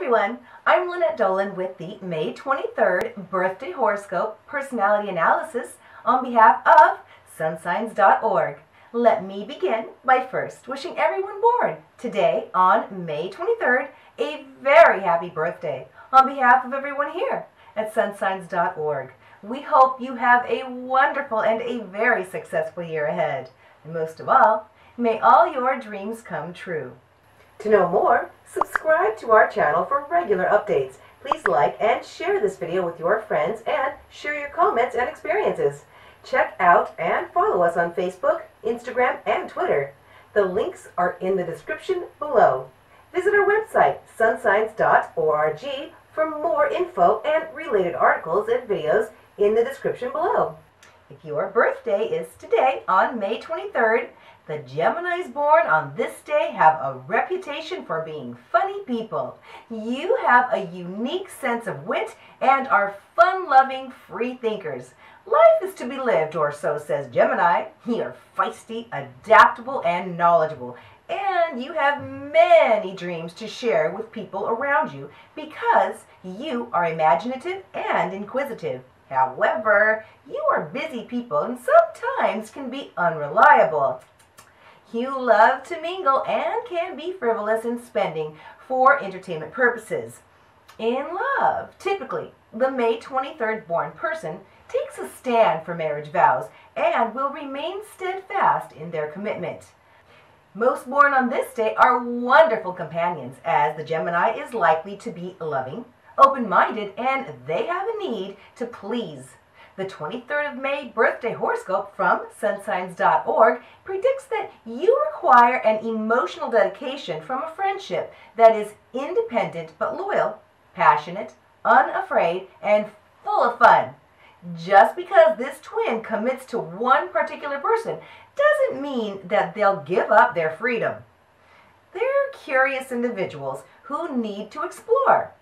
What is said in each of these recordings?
everyone, I'm Lynette Dolan with the May 23rd Birthday Horoscope Personality Analysis on behalf of sunsigns.org. Let me begin by first wishing everyone born today on May 23rd a very happy birthday on behalf of everyone here at sunsigns.org. We hope you have a wonderful and a very successful year ahead. And most of all, may all your dreams come true. To know more, subscribe to our channel for regular updates. Please like and share this video with your friends and share your comments and experiences. Check out and follow us on Facebook, Instagram, and Twitter. The links are in the description below. Visit our website, sunsigns.org, for more info and related articles and videos in the description below. If your birthday is today on May 23rd, the Geminis born on this day have a reputation for being funny people. You have a unique sense of wit and are fun-loving free thinkers. Life is to be lived, or so says Gemini. You're feisty, adaptable, and knowledgeable. And you have many dreams to share with people around you because you are imaginative and inquisitive. However, you are busy people and sometimes can be unreliable. You love to mingle and can be frivolous in spending for entertainment purposes. In love, typically, the May 23rd born person takes a stand for marriage vows and will remain steadfast in their commitment. Most born on this day are wonderful companions, as the Gemini is likely to be loving, open-minded, and they have a need to please. The 23rd of May birthday horoscope from sunsigns.org predicts that you require an emotional dedication from a friendship that is independent but loyal, passionate, unafraid, and full of fun. Just because this twin commits to one particular person doesn't mean that they'll give up their freedom. They're curious individuals who need to explore.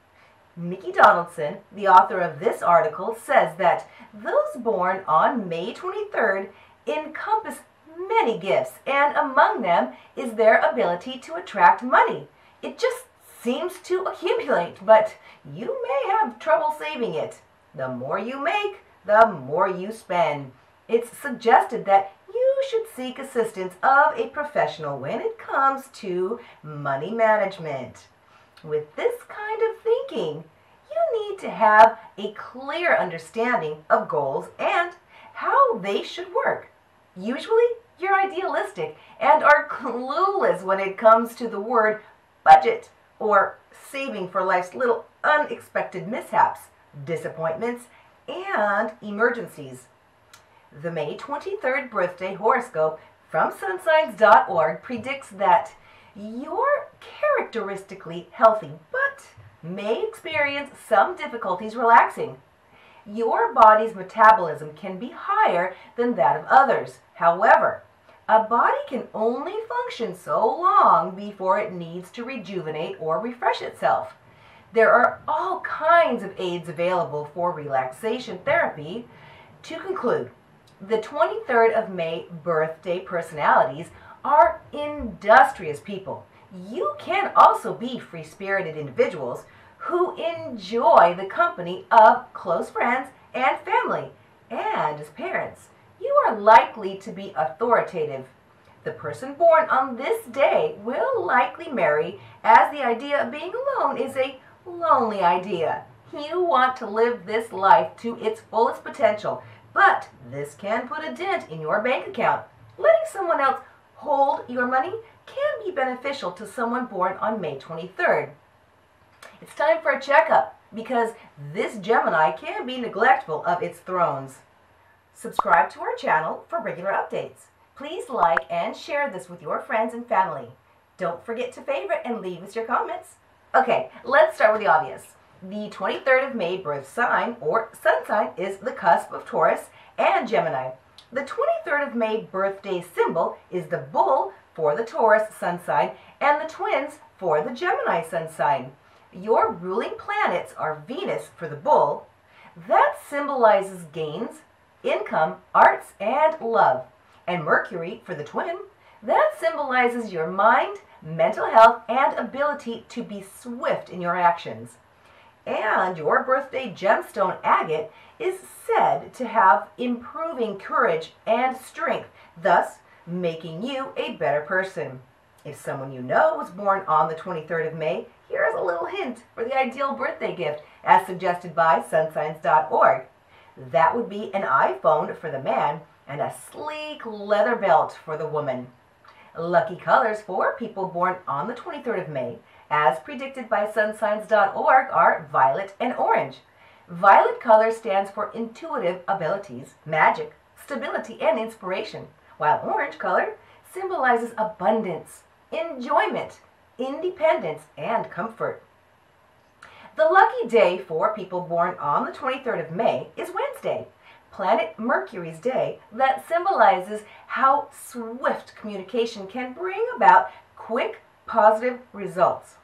Mickey Donaldson, the author of this article, says that those born on May 23rd encompass many gifts, and among them is their ability to attract money. It just seems to accumulate, but you may have trouble saving it. The more you make, the more you spend. It's suggested that you should seek assistance of a professional when it comes to money management. With this kind of thinking, you need to have a clear understanding of goals and how they should work. Usually, you're idealistic and are clueless when it comes to the word budget or saving for life's little unexpected mishaps, disappointments, and emergencies. The May 23rd birthday horoscope from sunsigns.org predicts that you're characteristically healthy, but may experience some difficulties relaxing. Your body's metabolism can be higher than that of others. However, a body can only function so long before it needs to rejuvenate or refresh itself. There are all kinds of aids available for relaxation therapy. To conclude, the 23rd of May birthday personalities are industrious people you can also be free-spirited individuals who enjoy the company of close friends and family. And as parents, you are likely to be authoritative. The person born on this day will likely marry as the idea of being alone is a lonely idea. You want to live this life to its fullest potential, but this can put a dent in your bank account. Letting someone else hold your money can be beneficial to someone born on May 23rd. It's time for a checkup because this Gemini can be neglectful of its thrones. Subscribe to our channel for regular updates. Please like and share this with your friends and family. Don't forget to favorite and leave us your comments. Okay, let's start with the obvious. The 23rd of May birth sign, or sun sign, is the cusp of Taurus and Gemini. The 23rd of May birthday symbol is the bull for the Taurus sun sign and the twins for the Gemini sun sign. Your ruling planets are Venus for the bull. That symbolizes gains, income, arts, and love. And Mercury for the twin. That symbolizes your mind, mental health, and ability to be swift in your actions. And your birthday gemstone agate is said to have improving courage and strength, thus making you a better person. If someone you know was born on the 23rd of May, here's a little hint for the ideal birthday gift as suggested by sunsigns.org. That would be an iPhone for the man and a sleek leather belt for the woman. Lucky colors for people born on the 23rd of May, as predicted by sunsigns.org, are violet and orange. Violet color stands for intuitive abilities, magic, stability, and inspiration, while orange color symbolizes abundance, enjoyment, independence, and comfort. The lucky day for people born on the 23rd of May is Wednesday, planet Mercury's day, that symbolizes how swift communication can bring about quick, positive results.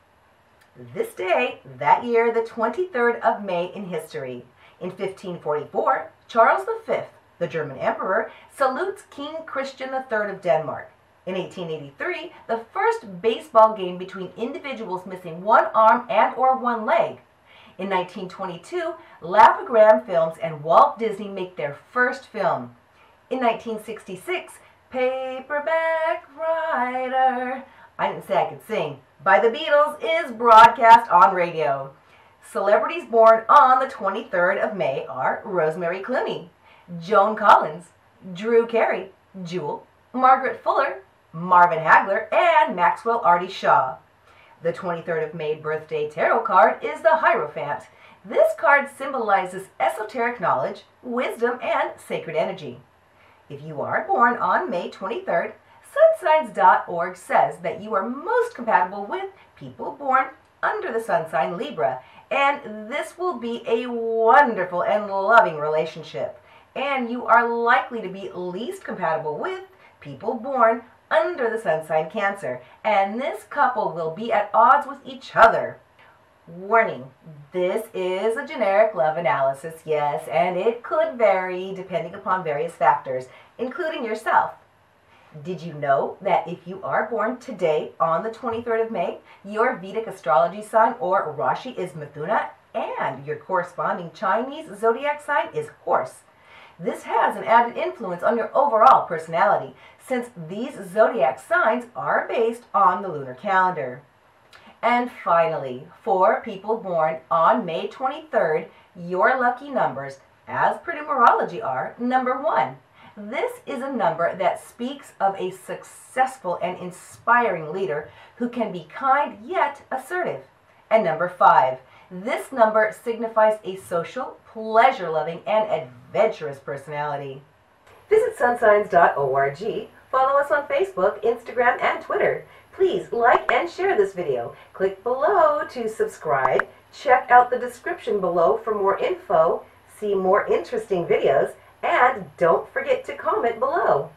This day, that year, the 23rd of May in history. In 1544, Charles V, the German emperor, salutes King Christian III of Denmark. In 1883, the first baseball game between individuals missing one arm and or one leg. In 1922, Laugh-O-Gram Films and Walt Disney make their first film. In 1966, Paperback Writer, I didn't say I could sing, by the Beatles is broadcast on radio. Celebrities born on the 23rd of May are Rosemary Clooney, Joan Collins, Drew Carey, Jewel, Margaret Fuller, Marvin Hagler, and Maxwell Artie Shaw. The 23rd of May birthday tarot card is the Hierophant. This card symbolizes esoteric knowledge, wisdom, and sacred energy. If you are born on May 23rd, sunsigns.org says that you are most compatible with people born under the sun sign Libra, and this will be a wonderful and loving relationship. And you are likely to be least compatible with people born under the sun sign Cancer, and this couple will be at odds with each other. Warning, this is a generic love analysis, yes, and it could vary depending upon various factors, including yourself. Did you know that if you are born today on the 23rd of May, your Vedic astrology sign or Rashi is Mithuna and your corresponding Chinese zodiac sign is Horse? This has an added influence on your overall personality, since these zodiac signs are based on the lunar calendar. And finally, for people born on May 23rd, your lucky numbers, as per numerology, are number one. This is a number that speaks of a successful and inspiring leader who can be kind yet assertive. And number five, this number signifies a social, pleasure loving, and adventurous personality. Visit sunsigns.org. Follow us on Facebook, Instagram, and Twitter. Please like and share this video. Click below to subscribe. Check out the description below for more info. See more interesting videos. And don't forget to comment below.